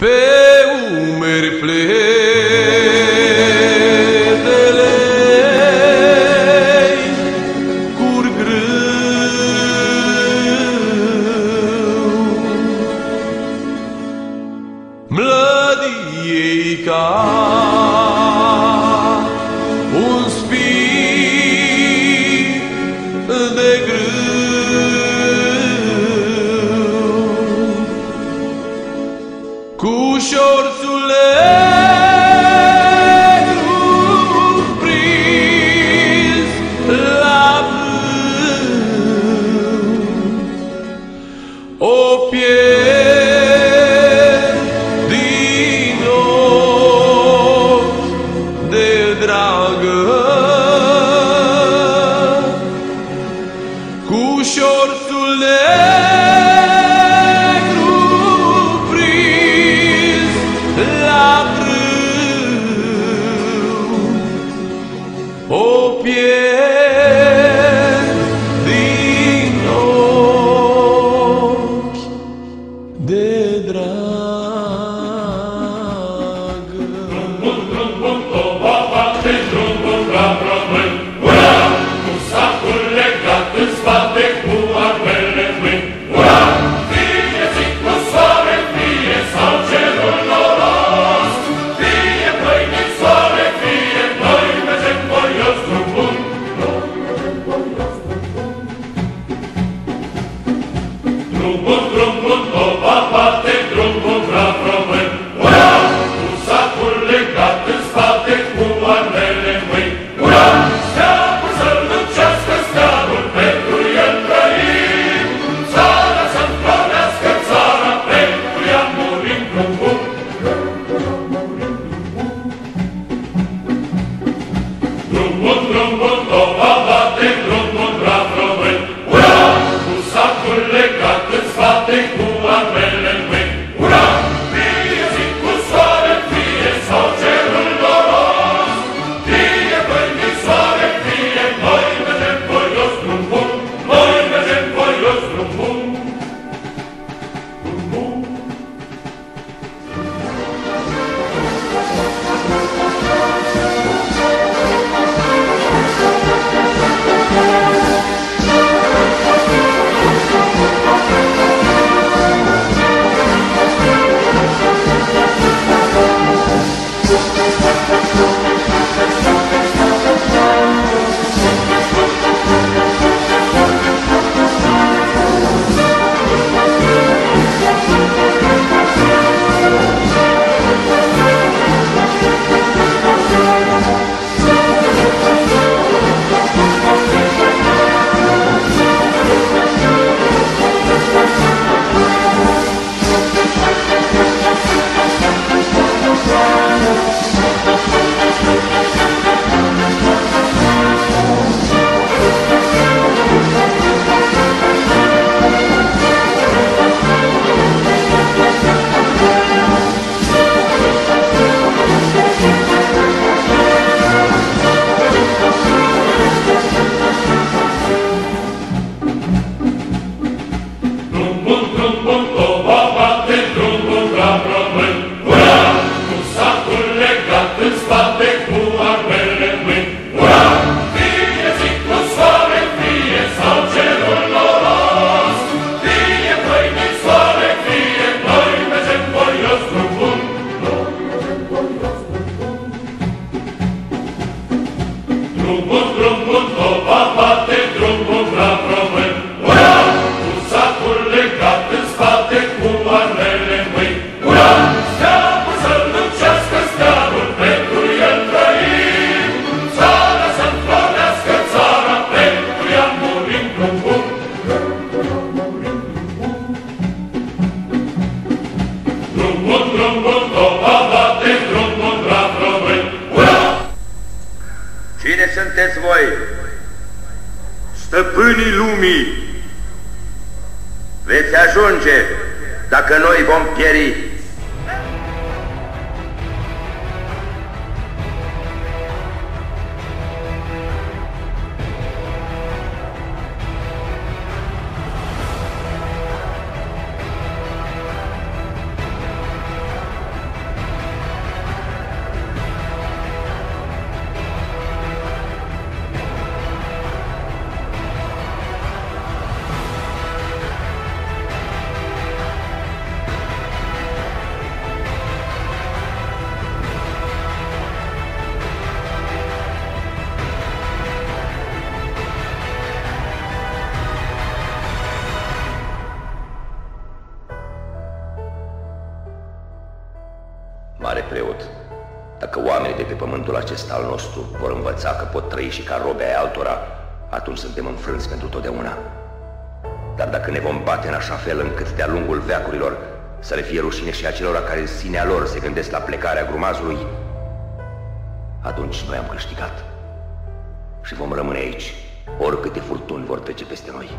Pe umeri lumii, Veți ajunge dacă noi vom pieri. Acesta al nostru vor învăța că pot trăi și ca robe ai altora, atunci suntem înfrânți pentru totdeauna. Dar dacă ne vom bate în așa fel încât de-a lungul veacurilor să le fie rușine și acelora care în sinea lor se gândesc la plecarea grumazului, atunci noi am câștigat și vom rămâne aici, oricâte furtuni vor trece peste noi.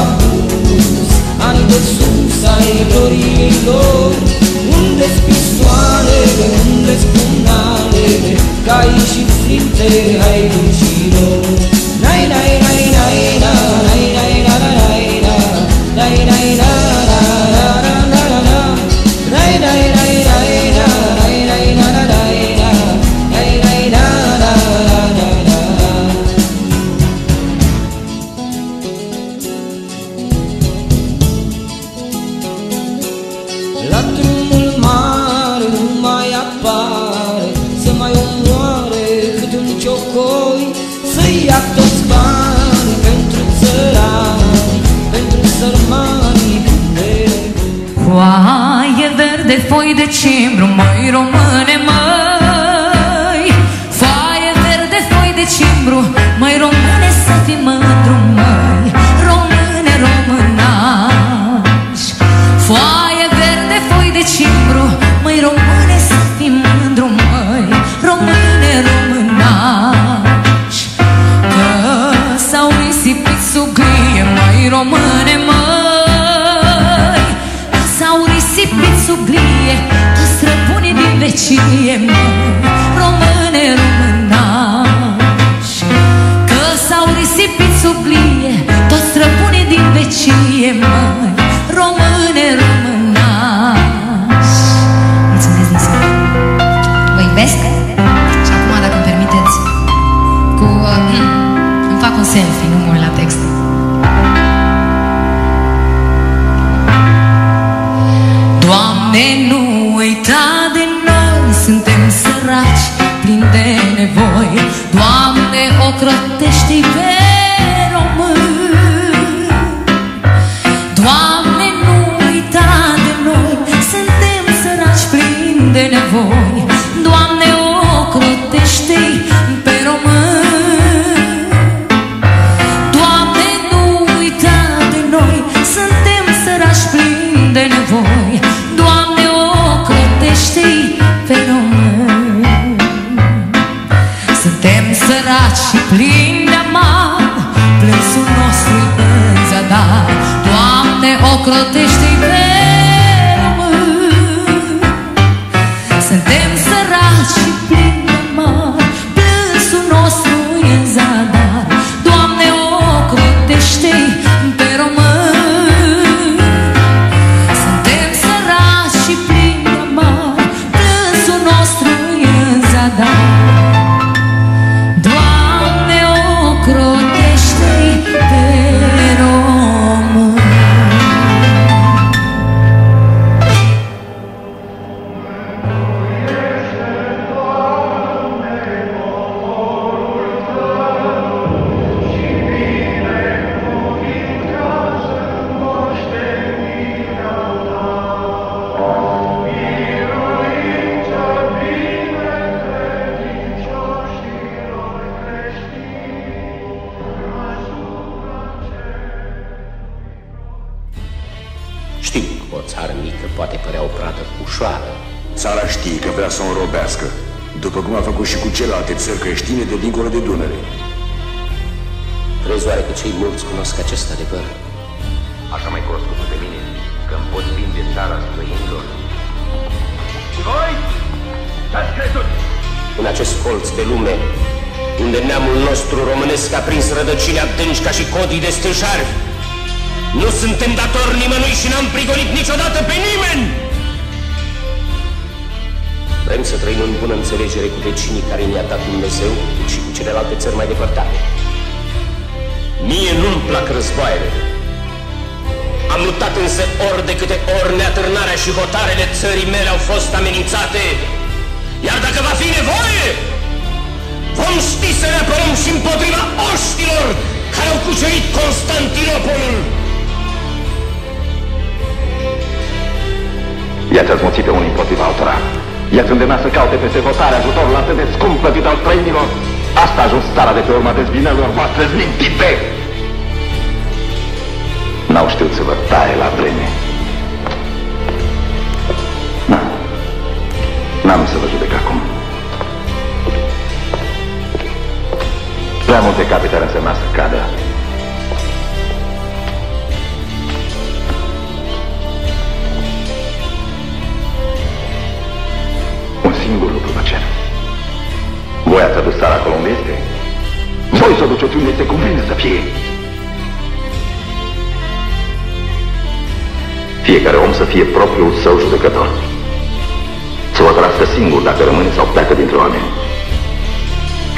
abuz Al de sus ai dorilor Unde spisoarele, unde spunalele Cai și sfinte ai dulcilor Nai, nai, nai, nai, nai S-au risipit sub glie Toți străbunii din vecie măi Române, românași. Că s-au risipit sub glie Toți străbunii din vecie măi should be o țară mică poate părea o pradă ușoară. Țara știe că vrea să o înrobească, după cum a făcut și cu celelalte țări creștine de dincolo de Dunăre. Crezi oare că cei mulți cunosc acest adevăr? Așa mai cunoscut pe mine, că îmi pot vinde țara străinilor. Și voi? Ce-ați crezut? În acest colț de lume, unde neamul nostru românesc a prins rădăcini adânci ca și codii de stâlșari, Nu suntem datori nimănui și n-am prigonit niciodată pe nimeni! Vrem să trăim în bună înțelegere cu vecinii care ne-a dat Dumnezeu și cu celelalte țări mai depărtate. Mie nu-mi plac războaiele. Am luptat însă ori de câte ori neatârnarea și hotarele țării mele au fost amenințate. Iar dacă va fi nevoie, vom ști să ne apărăm și împotriva oștilor care au cucerit Constantinopolul. I-ați azmuțit pe unii împotriva altora. I-ați îndemnat să caute peste votare ajutorul atât de scump plătit al străinilor. Asta a ajuns starea de pe urma dezbinelor voastre zmintite. N-au știut să vă taie la vreme. N-am. N-am să vă judec acum. Prea multe capete ar însemna să cadă. Voi ați adus țara acolo unde este? Voi să o duceți unde este cuvine să fie. Fiecare om să fie propriul său judecător. Să hotărască singur dacă rămâne sau pleacă dintre oameni.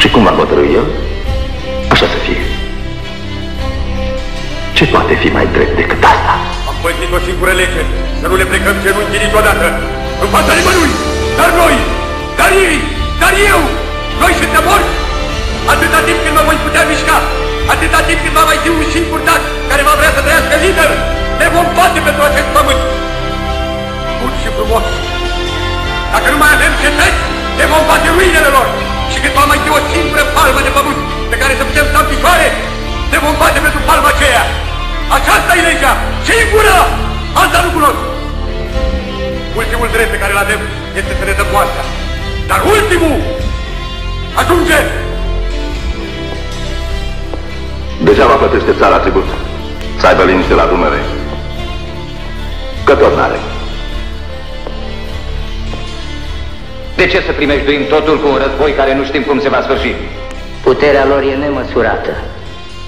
Și cum va hotărâi el, așa să fie. Ce poate fi mai drept decât asta? Am păzit o singură lege, să nu le plecăm genunchii niciodată, în fața nimănui, dar noi, dar ei, dar eu, noi suntem morți. Atâta timp când mă voi putea mișca, atâta timp când va mai fi un singur dat care va vrea să trăiască liber, ne vom bate pentru acest pământ. Bun și frumos. Dacă nu mai avem cetăți, ne vom bate ruinele lor. Și când va mai fi o singură palmă de pământ pe care să putem sta în picioare, ne vom bate pentru palma aceea. Aceasta e legea, singură! Alta nu cunosc. Ultimul drept pe care îl avem este să ne dăm moartea. Dar ultimul ajunge! Degeaba plătește țara tribut. Să aibă liniște la Dunăre. Că tot n-are. De ce să primejduim totul cu un război care nu știm cum se va sfârși? Puterea lor e nemăsurată.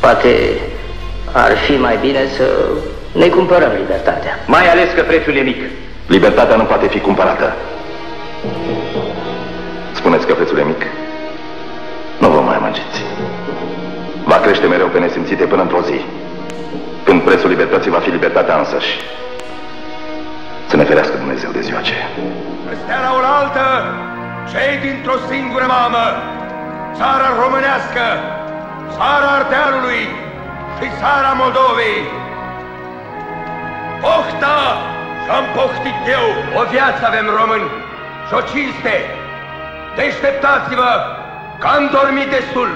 Poate ar fi mai bine să ne cumpărăm libertatea. Mai ales că prețul e mic. Libertatea nu poate fi cumpărată. Spuneți că prețul e mic? Nu vă mai amăgiți. Va crește mereu pe nesimțite până într-o zi. Când prețul libertății va fi libertatea însăși. Să ne ferească Dumnezeu de ziua aceea. Stea la oaltă cei dintr-o singură mamă, țara românească, țara Ardealului și țara Moldovei. Pohta și-am pohtit eu. O viață avem români și o cinste. Deșteptați-vă că am dormit destul.